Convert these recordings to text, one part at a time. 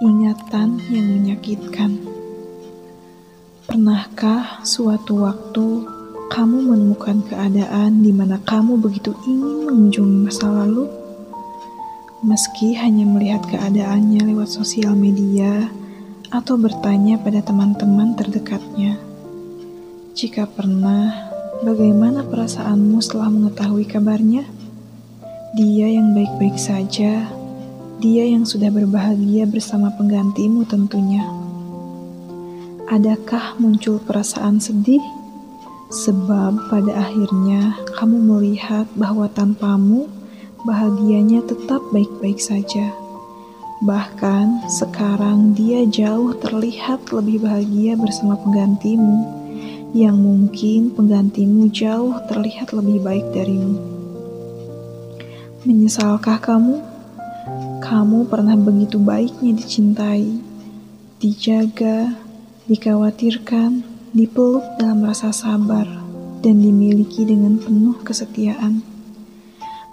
Ingatan yang menyakitkan. Pernahkah suatu waktu kamu menemukan keadaan di mana kamu begitu ingin mengunjungi masa lalu? Meski hanya melihat keadaannya lewat sosial media atau bertanya pada teman-teman terdekatnya. Jika pernah, bagaimana perasaanmu setelah mengetahui kabarnya? Dia yang baik-baik saja, dia yang sudah berbahagia bersama penggantimu tentunya. Adakah muncul perasaan sedih? Sebab pada akhirnya kamu melihat bahwa tanpamu bahagianya tetap baik-baik saja. Bahkan sekarang dia jauh terlihat lebih bahagia bersama penggantimu, yang mungkin penggantimu jauh terlihat lebih baik darimu. Menyesalkah kamu? Kamu pernah begitu baiknya dicintai, dijaga, dikhawatirkan, dipeluk dalam rasa sabar, dan dimiliki dengan penuh kesetiaan.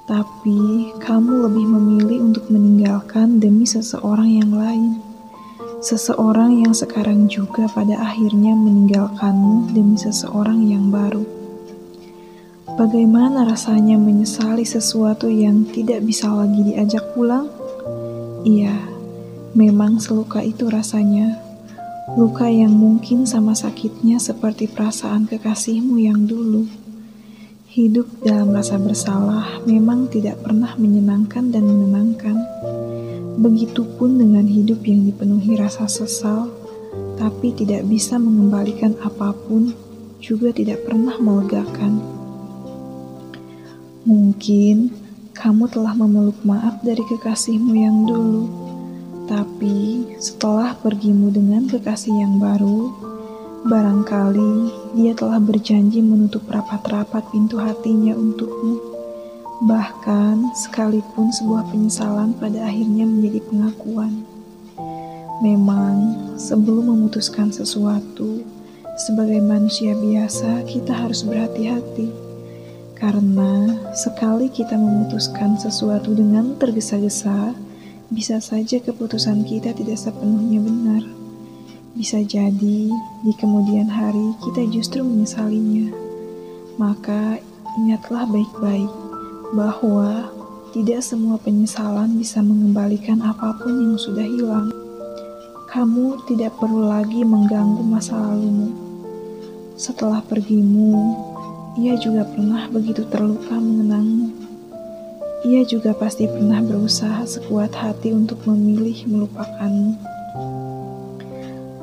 Tapi kamu lebih memilih untuk meninggalkan demi seseorang yang lain. Seseorang yang sekarang juga pada akhirnya meninggalkanmu demi seseorang yang baru. Bagaimana rasanya menyesali sesuatu yang tidak bisa lagi diajak pulang? Iya, memang seluka itu rasanya. Luka yang mungkin sama sakitnya seperti perasaan kekasihmu yang dulu. Hidup dalam rasa bersalah memang tidak pernah menyenangkan dan menenangkan. Begitupun dengan hidup yang dipenuhi rasa sesal, tapi tidak bisa mengembalikan apa pun, juga tidak pernah melegakan. Mungkin kamu telah memeluk maaf dari kekasihmu yang dulu, tapi setelah pergimu dengan kekasih yang baru, barangkali dia telah berjanji menutup rapat-rapat pintu hatinya untukmu. Bahkan, sekalipun sebuah penyesalan pada akhirnya menjadi pengakuan. Memang, sebelum memutuskan sesuatu, sebagai manusia biasa, kita harus berhati-hati karena sekali kita memutuskan sesuatu dengan tergesa-gesa, bisa saja keputusan kita tidak sepenuhnya benar. Bisa jadi di kemudian hari kita justru menyesalinya. Maka ingatlah baik-baik bahwa tidak semua penyesalan bisa mengembalikan apa pun yang sudah hilang. Kamu tidak perlu lagi mengganggu masa lalumu. Setelah pergimu, ia juga pernah begitu terluka mengenangmu. Ia juga pasti pernah berusaha sekuat hati untuk memilih melupakanmu.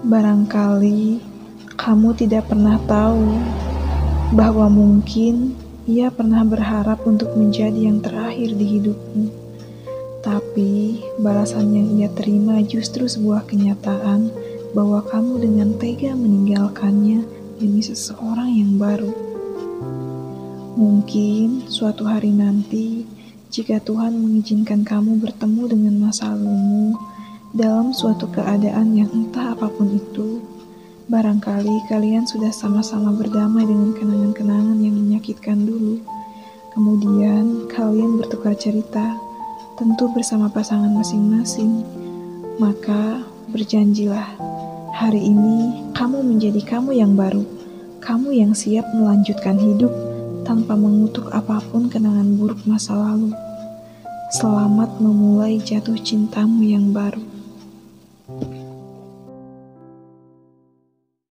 Barangkali kamu tidak pernah tahu bahwa mungkin ia pernah berharap untuk menjadi yang terakhir di hidupmu. Tapi balasan yang ia terima justru sebuah kenyataan bahwa kamu dengan tega meninggalkannya demi seseorang yang baru. Mungkin suatu hari nanti, jika Tuhan mengizinkan kamu bertemu dengan masa lalumu dalam suatu keadaan yang entah apa pun itu, barangkali kalian sudah sama-sama berdamai dengan kenangan-kenangan yang menyakitkan dulu. Kemudian kalian bertukar cerita, tentu bersama pasangan masing-masing. Maka berjanjilah, hari ini kamu menjadi kamu yang baru, kamu yang siap melanjutkan hidup tanpa mengutuk apa pun kenangan buruk masa lalu. Selamat memulai jatuh cintamu yang baru.